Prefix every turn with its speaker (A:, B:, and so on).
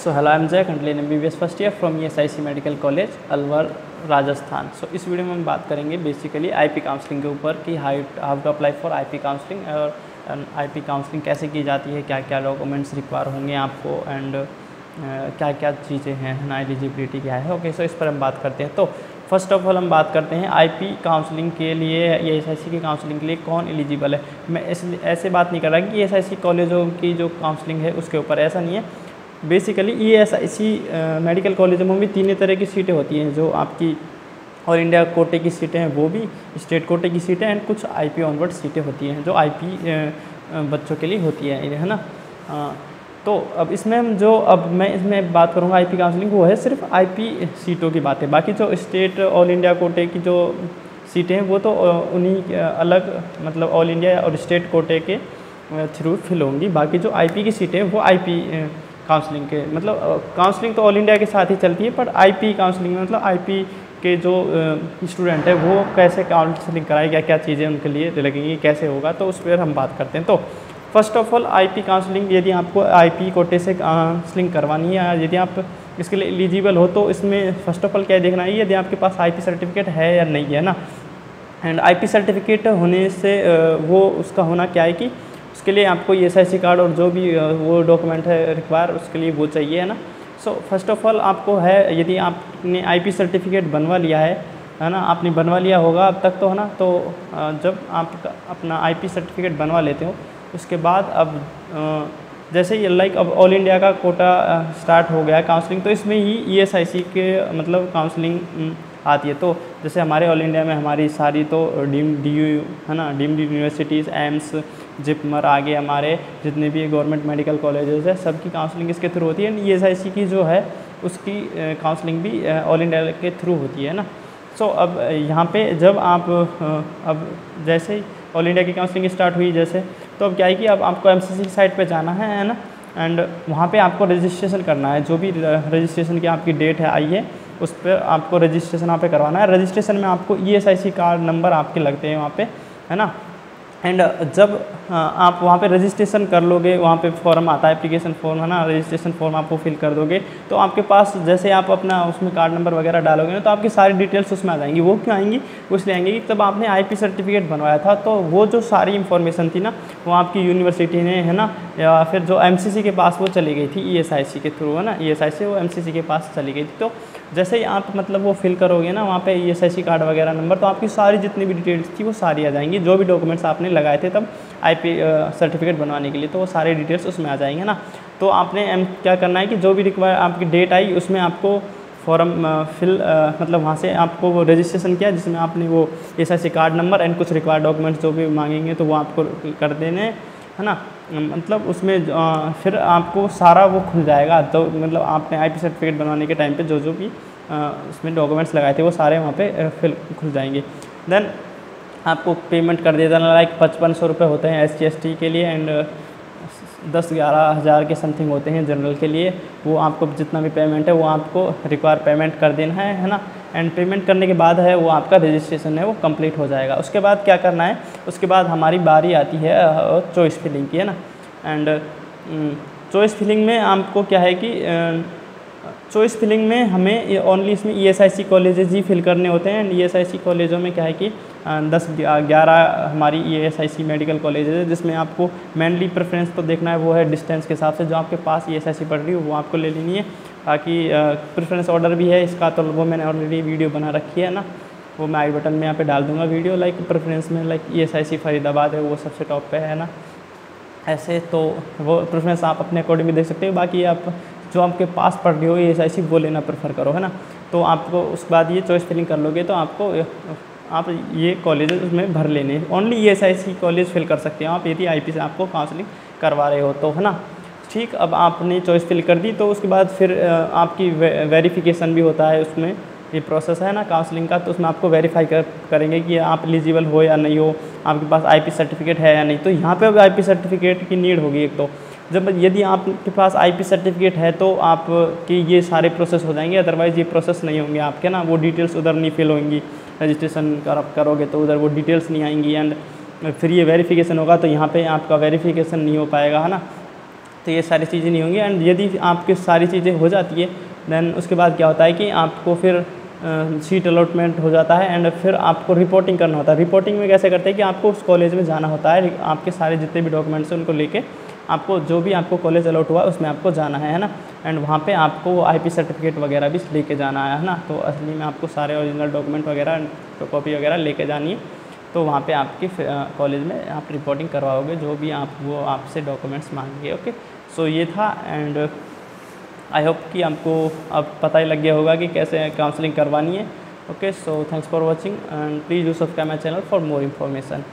A: So hello I am Jay कंटलेन M B B S first year from S I C medical college Alwar Rajasthan so इस video में हम बात करेंगे basically IP counselling के ऊपर कि hi how to apply for IP counselling और IP counselling कैसे की जाती है क्या क्या डॉक्यूमेंट्स रिक्वायर होंगे आपको एंड क्या क्या चीज़ें हैं ना एलिजिबिलिटी क्या है? ओके सो इस पर हम बात करते हैं। तो फ़र्स्ट ऑफ़ ऑल हम बात करते हैं आईपी काउंसलिंग के लिए या एस की काउंसलिंग के लिए कौन एलिजिबल है। मैं ऐसे बात नहीं कर रहा कि एस कॉलेजों की जो काउंसलिंग है उसके ऊपर, ऐसा नहीं है। Basically E S I C medical कॉलेजों में भी तीन तरह की सीटें होती हैं, जो आपकी ऑल इंडिया कोटे की सीटें हैं, वो भी स्टेट कोटे की सीटें एंड कुछ आई पी ऑनवर्ड सीटें होती हैं, जो आई पी बच्चों के लिए होती है है ना? तो अब इसमें जो, अब मैं इसमें बात करूँगा आईपी काउंसलिंग वो है सिर्फ़ आईपी सीटों की बात है बाकी जो स्टेट ऑल इंडिया कोटे की जो सीटें हैं, वो तो उन्हीं अलग मतलब ऑल इंडिया और स्टेट कोटे के थ्रू फिल होंगी, बाकी जो आईपी की सीटें वो आईपी काउंसलिंग के मतलब काउंसलिंग तो ऑल इंडिया के साथ ही चलती है, पर आईपी काउंसलिंग में मतलब आईपी के जो स्टूडेंट है, वो कैसे काउंसलिंग कराएगा क्या चीज़ें उनके लिए लगेंगी, कैसे होगा तो उस पर हम बात करते हैं। तो first of all IP counselling यदि आपको आईपी कोटे से काउंसलिंग करवानी है यदि आप इसके लिए एलिजिबल हो तो इसमें फ़र्स्ट ऑफ़ ऑल क्या देखना है, यदि आपके पास आईपी सर्टिफिकेट है या नहीं, है ना? एंड आईपी सर्टिफिकेट होने से वो उसका होना क्या है कि उसके लिए आपको ई एस कार्ड और जो भी वो डॉक्यूमेंट है रिक्वायर उसके लिए वो चाहिए, है ना? सो फ़र्स्ट ऑफ़ ऑल आपको है, यदि आपने आईपी सर्टिफिकेट बनवा लिया है है ना? आपने बनवा लिया होगा अब तक तो है ना? तो जब आप अपना आईपी सर्टिफिकेट बनवा लेते हो, उसके बाद अब जैसे ये लाइक अब ऑल इंडिया का कोटा स्टार्ट हो गया है काउंसलिंग तो इसमें ही ई के मतलब काउंसलिंग आती है। तो जैसे हमारे ऑल इंडिया में हमारी सारी तो डीम डी यू है ना? डीम्ड यूनिवर्सिटीज़, एम्स जिपमर आगे हमारे जितने भी गवर्नमेंट मेडिकल कॉलेजेस है सबकी काउंसलिंग इसके थ्रू होती है। ई एस आई की जो है उसकी काउंसलिंग भी ऑल इंडिया के थ्रू होती है ना। सो so, अब यहाँ पे जब आप अब जैसे ही ऑल इंडिया की काउंसलिंग स्टार्ट हुई जैसे तो अब क्या है कि अब आपको एम सी साइट पर जाना है है ना? एंड वहाँ पे आपको रजिस्ट्रेशन करना है। जो भी रजिस्ट्रेशन की आपकी डेट है आई है उस पर आपको रजिस्ट्रेशन वहाँ पे करवाना है। रजिस्ट्रेशन में आपको E S I C card number आपके लगते हैं वहाँ पे है ना? एंड जब आप वहाँ पे रजिस्ट्रेशन कर लोगे, वहाँ पे फॉर्म आता है एप्लीकेशन फॉर्म है ना? रजिस्ट्रेशन फॉर्म आपको फिल कर दोगे तो आपके पास जैसे आप अपना उसमें कार्ड नंबर वगैरह डालोगे ना तो आपकी सारी डिटेल्स उसमें आ जाएँगी। वो क्यों आएँगी? वो इसलिए आएँगी कि तब आपने आईपी सर्टिफिकेट बनवाया था तो वो जो सारी इन्फॉर्मेशन थी ना, वो आपकी यूनिवर्सिटी ने, है ना या फिर जो एमसीसी के पास वो चली गई थी ई e के थ्रू है ना? ई e वो एमसीसी के पास चली गई थी। तो जैसे ही आप मतलब वो फिल करोगे ना, वहाँ पे ई एस कार्ड वगैरह नंबर तो आपकी सारी जितनी भी डिटेल्स थी वो सारी आ जाएँगी। जो भी डॉक्यूमेंट्स आपने लगाए थे तब आईपी सर्टिफिकेट बनवाने के लिए तो वो सारे डिटेल्स उसमें आ जाएँगे ना। तो आपने एम क्या करना है कि जो भी रिक्वायर आपकी डेट आई, उसमें आपको फॉर्म फिल मतलब वहाँ से आपको वो रजिस्ट्रेशन किया, जिसमें आपने वो एस कार्ड नंबर एंड कुछ रिक्वायर्ड डॉक्यूमेंट्स जो भी मांगेंगे तो वो आपको कर देने, है ना? मतलब उसमें फिर आपको सारा वो खुल जाएगा। तो मतलब आपने आईपी सर्टिफिकेट बनवाने के टाइम पे जो जो भी उसमें डॉक्यूमेंट्स लगाए थे, वो सारे वहाँ पे फिल, खुल जाएँगे। देन आपको पेमेंट कर दिया जाना लाइक पचपन सौ रुपये होते हैं एस टी के लिए एंड दस ग्यारह हज़ार के समथिंग होते हैं जनरल के लिए। वो आपको जितना भी पेमेंट है, वो आपको रिक्वायर पेमेंट कर देना है है ना? एंड पेमेंट करने के बाद है, वो आपका रजिस्ट्रेशन है, वो कंप्लीट हो जाएगा। उसके बाद क्या करना है, उसके बाद हमारी बारी आती है चॉइस फिलिंग की, है ना? एंड चॉइस फिलिंग में आपको क्या है कि चॉइस फिलिंग में हमें ओनली इसमें E S I C colleges he fill करने होते हैं। एंड ई एस आई सी कॉलेजों में क्या है कि दस ग्यारह हमारी E S I C medical colleges है, जिसमें आपको मेनली प्रेफरेंस तो देखना है, वो है डिस्टेंस के हिसाब से। जो आपके पास ई एस आई सी पढ़ रही हो, वो आपको ले लेनी है। बाकी प्रेफरेंस ऑर्डर भी है इसका तो वो मैंने ऑलरेडी वीडियो बना रखी है ना, वो मैं आई बटन में यहाँ पे डाल दूँगा वीडियो लाइक प्रेफरेंस में like E S I C Faridabad है, वो सबसे टॉप पे है ना, ऐसे तो वो प्रेफरेंस आप अपने अकॉर्डिंग भी देख सकते हो, बाकी आप जो आपके पास पढ़ रही हो ई एस आई सी वो लेना प्रेफर करो, है ना तो आपको उसके बाद ये चॉइस फिलिंग कर लोगे तो आपको आप ये कॉलेज उसमें भर लेने only E S I C college fill कर सकते हो आप, यदि आई पी से आपको काउंसलिंग करवा रहे हो तो है ना ठीक अब आपने चॉइस फिल कर दी तो उसके बाद फिर आपकी वे, वेरिफिकेशन भी होता है उसमें ये प्रोसेस है ना काउंसलिंग का तो उसमें आपको वेरीफाई कर करेंगे कि आप एलिजिबल हो या नहीं हो आपके पास आईपी सर्टिफिकेट है या नहीं। तो यहाँ पे आईपी सर्टिफिकेट की नीड होगी एक तो। जब यदि आपके पास आईपी सर्टिफिकेट है तो आपके ये सारे प्रोसेस हो जाएँगे अदरवाइज़ ये प्रोसेस नहीं होंगे आपके ना वो डिटेल्स उधर नहीं फिल होंगी। रजिस्ट्रेशन कर करोगे तो उधर वो डिटेल्स नहीं आएँगी एंड फिर ये वेरीफिकेशन होगा तो यहाँ पे आपका वेरीफिकेशन नहीं हो पाएगा है ना। तो ये सारी चीज़ें नहीं होंगी। एंड यदि आपकी सारी चीज़ें हो जाती है देन उसके बाद क्या होता है कि आपको फिर सीट अलॉटमेंट हो जाता है एंड फिर आपको रिपोर्टिंग करना होता है। रिपोर्टिंग में कैसे करते हैं कि आपको उस कॉलेज में जाना होता है, आपके सारे जितने भी डॉक्यूमेंट्स हैं उनको लेके आपको जो भी आपको कॉलेज अलॉट हुआ उसमें आपको जाना है है ना? एंड वहाँ पे आपको वो आई सर्टिफिकेट वगैरह भी लेके जाना है ना? तो असली में आपको सारे ओरिजिनल डॉक्यूमेंट वगैरह कॉपी वगैरह लेके जानी है। तो वहाँ पे आपके कॉलेज में आप रिपोर्टिंग करवाओगे, जो भी आप, वो आपसे डॉक्यूमेंट्स मांगेंगे ओके सो ये था एंड आई होप कि आपको अब पता ही लग गया होगा कि कैसे काउंसलिंग करवानी है okay so thanks for watching and please do subscribe my channel for more information